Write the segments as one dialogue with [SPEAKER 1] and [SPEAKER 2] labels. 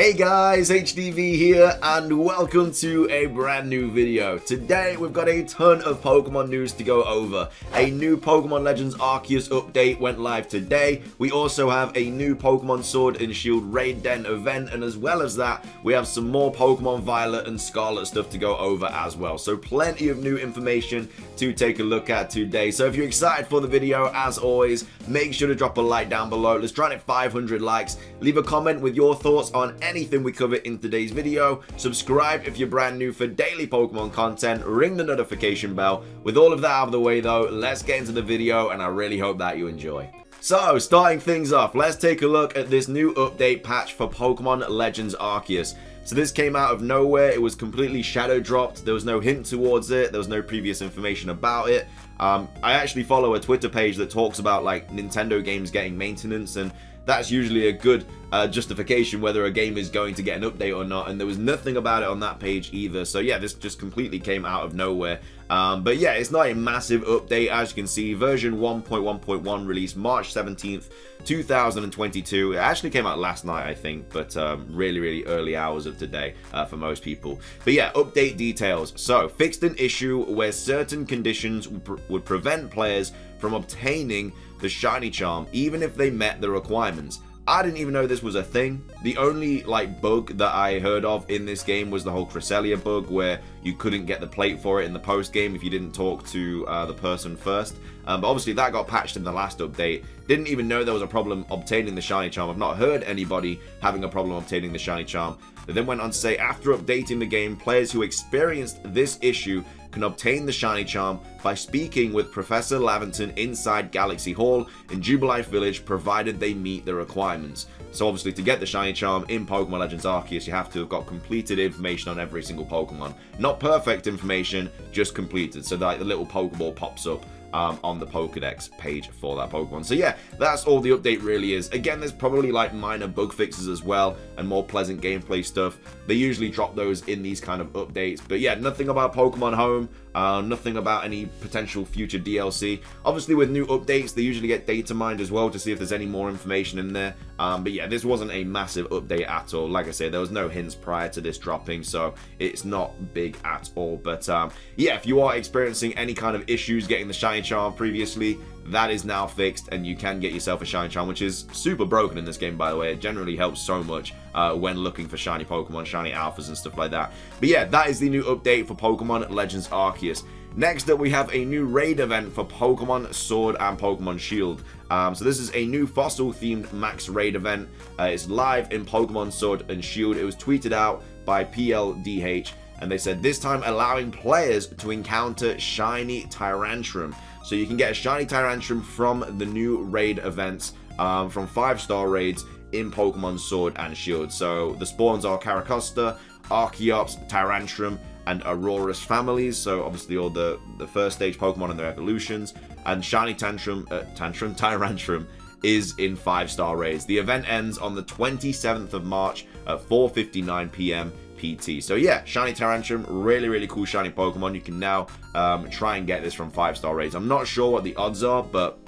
[SPEAKER 1] Hey guys, HDvee here, and welcome to a brand new video. Today, we've got a ton of Pokemon news to go over. A new Pokemon Legends Arceus update went live today. We also have a new Pokemon Sword and Shield Raid Den event, and as well as that, we have some more Pokemon Violet and Scarlet stuff to go over as well. So plenty of new information to take a look at today. So if you're excited for the video, as always, make sure to drop a like down below. Let's try and hit 500 likes. Leave a comment with your thoughts on anything we cover in today's video. Subscribe if you're brand new for daily Pokemon content. Ring the notification bell. With all of that out of the way though, let's get into the video and I really hope that you enjoy. So, starting things off, let's take a look at this new update patch for Pokemon Legends Arceus. So this came out of nowhere, it was completely shadow dropped, there was no hint towards it, there was no previous information about it. Um, I actually follow a Twitter page that talks about like Nintendo games getting maintenance and that's usually a good uh, justification whether a game is going to get an update or not and there was nothing about it on that page either. So yeah this just completely came out of nowhere. Um, but yeah it's not a massive update. As you can see version 1.1.1 released March 17th 2022 it actually came out last night I think but um, really really early hours of today uh, for most people. But yeah update details. So fixed an issue where certain conditions would, pre would prevent players from obtaining the shiny charm even if they met the requirements I didn't even know this was a thing. The only like bug that I heard of in this game was the whole Cresselia bug where you couldn't get the plate for it in the post game if you didn't talk to uh, the person first. Um, but obviously that got patched in the last update. Didn't even know there was a problem obtaining the shiny charm. I've not heard anybody having a problem obtaining the shiny charm. They then went on to say after updating the game, players who experienced this issue can obtain the Shiny Charm by speaking with Professor Laventon inside Galaxy Hall in Jubilife Village provided they meet the requirements. So obviously to get the Shiny Charm in Pokemon Legends Arceus you have to have got completed information on every single Pokemon. Not perfect information, just completed so that the little Pokeball pops up um, on the Pokedex page for that Pokemon. So yeah, that's all the update really is. Again, there's probably like minor bug fixes as well and more pleasant gameplay stuff. They usually drop those in these kind of updates. But yeah, nothing about Pokemon Home, uh, nothing about any potential future DLC. Obviously with new updates, they usually get data mined as well to see if there's any more information in there. Um, but yeah, this wasn't a massive update at all. Like I said, there was no hints prior to this dropping, so it's not big at all. But um, yeah, if you are experiencing any kind of issues getting the shiny charm previously, that is now fixed and you can get yourself a shiny charm which is super broken in this game by the way it generally helps so much uh, when looking for shiny pokemon shiny alphas and stuff like that but yeah that is the new update for pokemon legends arceus Next up, we have a new raid event for Pokemon Sword and Pokemon Shield. Um, so this is a new fossil-themed max raid event. Uh, it's live in Pokemon Sword and Shield. It was tweeted out by PLDH, and they said this time allowing players to encounter Shiny Tyrantrum. So you can get a Shiny Tyrantrum from the new raid events um, from 5-star raids in Pokemon Sword and Shield. So the spawns are Carracosta, Archeops, Tyrantrum, and Amaura's families. So obviously all the, the first stage Pokemon and their evolutions. And Shiny Tantrum, uh, Tantrum, Tyrantrum is in 5-star raids. The event ends on the 27th of March at 4.59 p.m. PT. So yeah, Shiny Tyrantrum, really, really cool shiny Pokemon. You can now um, try and get this from 5-star raids. I'm not sure what the odds are, but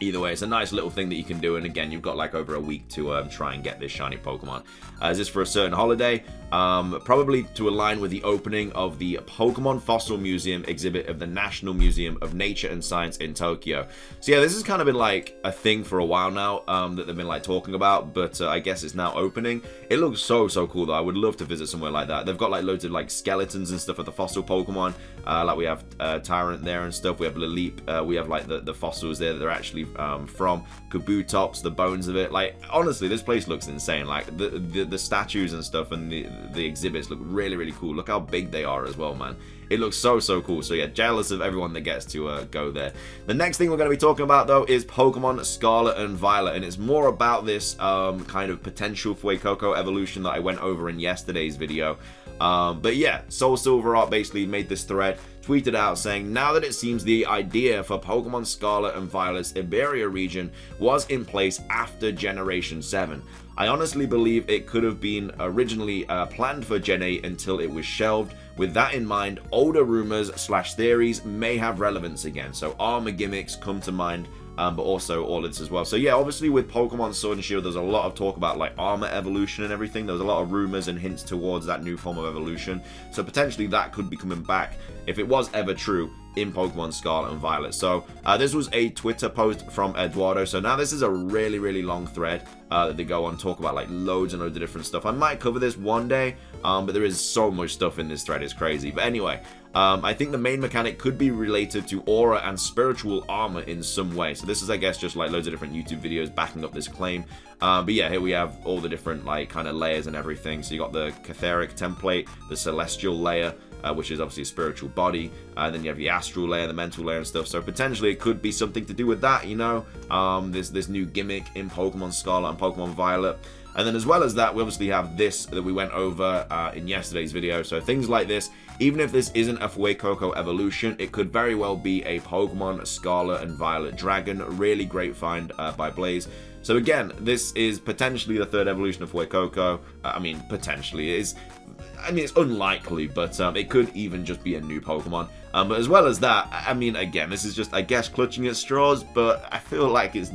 [SPEAKER 1] either way, it's a nice little thing that you can do. And again, you've got like over a week to um, try and get this shiny Pokemon. Uh, is this for a certain holiday? Um, probably to align with the opening of the Pokemon Fossil Museum exhibit of the National Museum of Nature and Science in Tokyo. So yeah, this has kind of been like a thing for a while now um, that they've been like talking about, but uh, I guess it's now opening. It looks so, so cool though. I would love to visit somewhere like that. They've got like loads of like skeletons and stuff of the fossil Pokemon. Uh, like we have uh, Tyrant there and stuff. We have Lileep. Uh, we have like the, the fossils there that they're actually um, from. Kabutops, the bones of it. Like honestly, this place looks insane. Like the, the, the statues and stuff and the the exhibits look really, really cool. Look how big they are as well, man. It looks so, so cool. So yeah, jealous of everyone that gets to uh, go there. The next thing we're going to be talking about, though, is Pokemon Scarlet and Violet. And it's more about this um, kind of potential Fuecoco evolution that I went over in yesterday's video. Um, but yeah, Soul Silver Art basically made this thread, tweeted out saying, now that it seems the idea for Pokemon Scarlet and Violet's Iberia region was in place after Generation 7, I honestly believe it could have been originally uh, planned for Gen 8 until it was shelved. With that in mind, older rumors slash theories may have relevance again. So armor gimmicks come to mind um, but also all this as well. So yeah, obviously with Pokemon Sword and Shield, there's a lot of talk about like armor evolution and everything. There's a lot of rumors and hints towards that new form of evolution. So potentially that could be coming back if it was ever true in Pokemon Scarlet and Violet. So uh, this was a Twitter post from Eduardo. So now this is a really, really long thread uh, that they go on talk about like loads and loads of different stuff. I might cover this one day, um, but there is so much stuff in this thread. It's crazy. But anyway, um, I think the main mechanic could be related to aura and spiritual armor in some way. So this is, I guess, just like loads of different YouTube videos backing up this claim. Uh, but yeah, here we have all the different like kind of layers and everything. So you got the Ketheric template, the Celestial layer, uh, which is obviously a spiritual body. Uh, then you have the astral layer, the mental layer, and stuff. So potentially it could be something to do with that. You know, um, this this new gimmick in Pokemon Scarlet and Pokemon Violet. And then as well as that, we obviously have this that we went over uh, in yesterday's video. So things like this, even if this isn't a Fuecoco evolution, it could very well be a Pokemon Scarlet and Violet Dragon. Really great find uh, by Blaze. So again, this is potentially the third evolution of Fuecoco. Uh, I mean, potentially. It is I mean, it's unlikely, but um, it could even just be a new Pokemon. Um, but as well as that, I mean, again, this is just, I guess, clutching at straws, but I feel like it's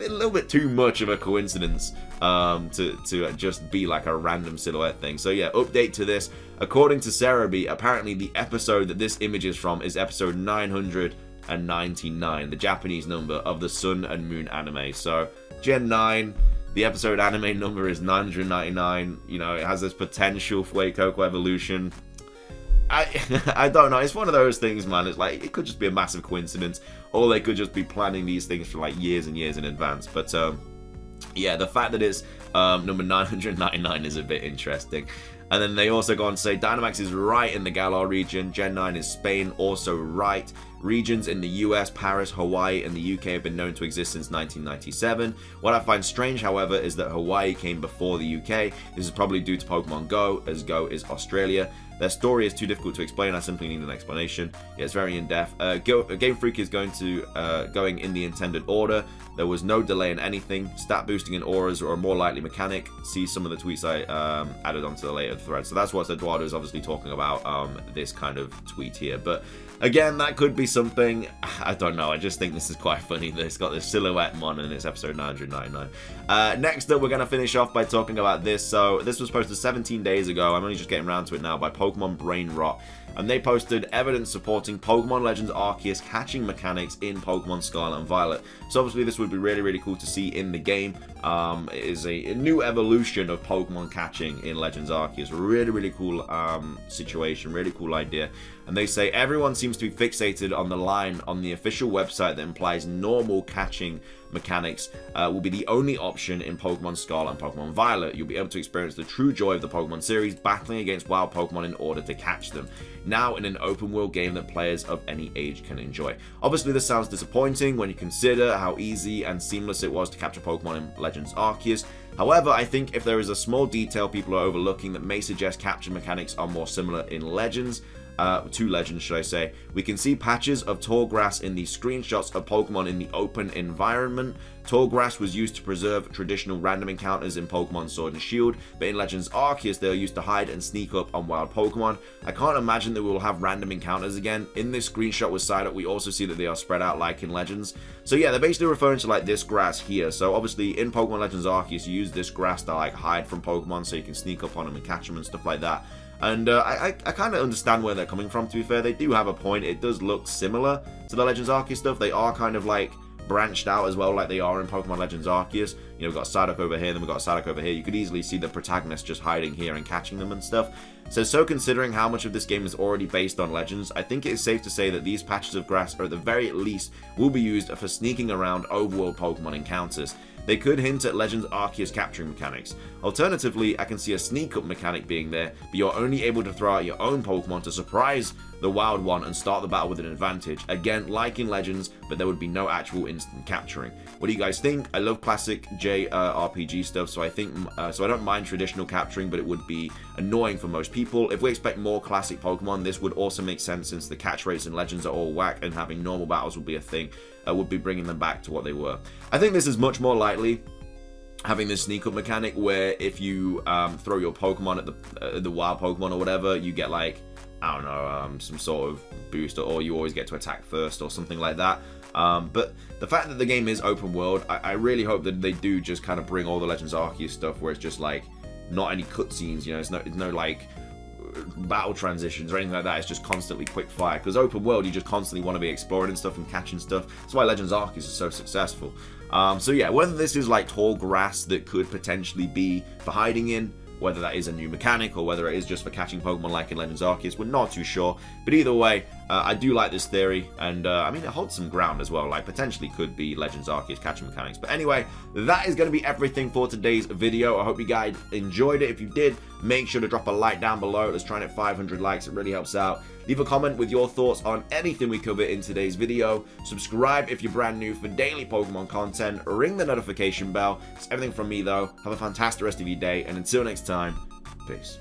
[SPEAKER 1] a little bit too much of a coincidence um, to, to just be like a random silhouette thing. So yeah, update to this. According to Serebii, apparently the episode that this image is from is episode 999, the Japanese number of the Sun and Moon anime. So Gen 9 the episode anime number is 999. You know, it has this potential Fuecoco evolution. I I don't know. It's one of those things, man. It's like it could just be a massive coincidence, or they could just be planning these things for like years and years in advance. But um, yeah, the fact that it's um, number 999 is a bit interesting. And then they also go on to say Dynamax is right in the Galar region, Gen 9 is Spain, also right. Regions in the US, Paris, Hawaii, and the UK have been known to exist since 1997. What I find strange, however, is that Hawaii came before the UK. This is probably due to Pokemon Go, as Go is Australia. Their story is too difficult to explain. I simply need an explanation. Yeah, it's very in depth. Uh, Game Freak is going to uh, going in the intended order. There was no delay in anything. Stat boosting and auras are a more likely mechanic. See some of the tweets I um, added onto the later thread. So that's what Eduardo is obviously talking about. Um, this kind of tweet here, but Again, that could be something. I don't know. I just think this is quite funny that it's got this silhouette mon and it's episode 999. Uh, next up, we're going to finish off by talking about this. So, this was posted 17 days ago. I'm only just getting around to it now by Pokemon Brain Rot and they posted evidence supporting Pokemon Legends Arceus catching mechanics in Pokemon Scarlet and Violet. So obviously this would be really, really cool to see in the game. Um, it is a, a, new evolution of Pokemon catching in Legends Arceus. Really, really cool um, situation, really cool idea. And they say everyone seems to be fixated on the line on the official website that implies normal catching mechanics uh, will be the only option in Pokemon Scarlet and Pokemon Violet. You'll be able to experience the true joy of the Pokemon series, battling against wild Pokemon in order to catch them. Now in an open world game that players of any age can enjoy. Obviously this sounds disappointing when you consider how easy and seamless it was to capture Pokemon in Legends Arceus. However, I think if there is a small detail people are overlooking that may suggest capture mechanics are more similar in Legends, uh, two legends, should I say. We can see patches of tall grass in the screenshots of Pokemon in the open environment. Tall grass was used to preserve traditional random encounters in Pokemon Sword and Shield, but in Legends Arceus they are used to hide and sneak up on wild Pokemon. I can't imagine that we will have random encounters again. In this screenshot with Psyduck, we also see that they are spread out like in Legends. So yeah, they're basically referring to like this grass here. So obviously in Pokemon Legends Arceus, you use this grass to like hide from Pokemon so you can sneak up on them and catch them and stuff like that. And uh, I, I kind of understand where they're coming from, to be fair. They do have a point. It does look similar to the Legends Arceus stuff. They are kind of like branched out as well like they are in Pokemon Legends Arceus. You know, we've got Psyduck over here, then we've got Psyduck over here. You could easily see the protagonist just hiding here and catching them and stuff. So, so considering how much of this game is already based on Legends, I think it is safe to say that these patches of grass, or at the very least, will be used for sneaking around overworld Pokemon encounters. They could hint at Legends Arceus capturing mechanics. Alternatively, I can see a sneak up mechanic being there, but you're only able to throw out your own Pokemon to surprise the wild one and start the battle with an advantage. Again, like in Legends, but there would be no actual instant capturing. What do you guys think? I love classic JRPG stuff, so I think uh, so I don't mind traditional capturing, but it would be annoying for most people. If we expect more classic Pokemon, this would also make sense since the catch rates in Legends are all whack, and having normal battles would be a thing. Uh, would be bringing them back to what they were. I think this is much more likely having this sneak up mechanic where if you um, throw your Pokemon at the uh, the wild Pokemon or whatever, you get like I don't know, um, some sort of booster, or you always get to attack first, or something like that. Um, but the fact that the game is open world, I, I really hope that they do just kind of bring all the Legends Arceus stuff where it's just like not any cutscenes, you know, it's no, it's no like battle transitions or anything like that. It's just constantly quick fire. Because open world, you just constantly want to be exploring and stuff and catching stuff. That's why Legends Arceus is so successful. Um, so yeah, whether this is like tall grass that could potentially be for hiding in, whether that is a new mechanic or whether it is just for catching Pokemon like in Legends Arceus, we're not too sure. But either way, uh, I do like this theory, and uh, I mean, it holds some ground as well. Like, potentially could be Legends Arceus catching mechanics. But anyway, that is going to be everything for today's video. I hope you guys enjoyed it. If you did, make sure to drop a like down below. Let's try and hit 500 likes. It really helps out. Leave a comment with your thoughts on anything we cover in today's video. Subscribe if you're brand new for daily Pokemon content. Ring the notification bell. It's everything from me, though. Have a fantastic rest of your day, and until next time, peace.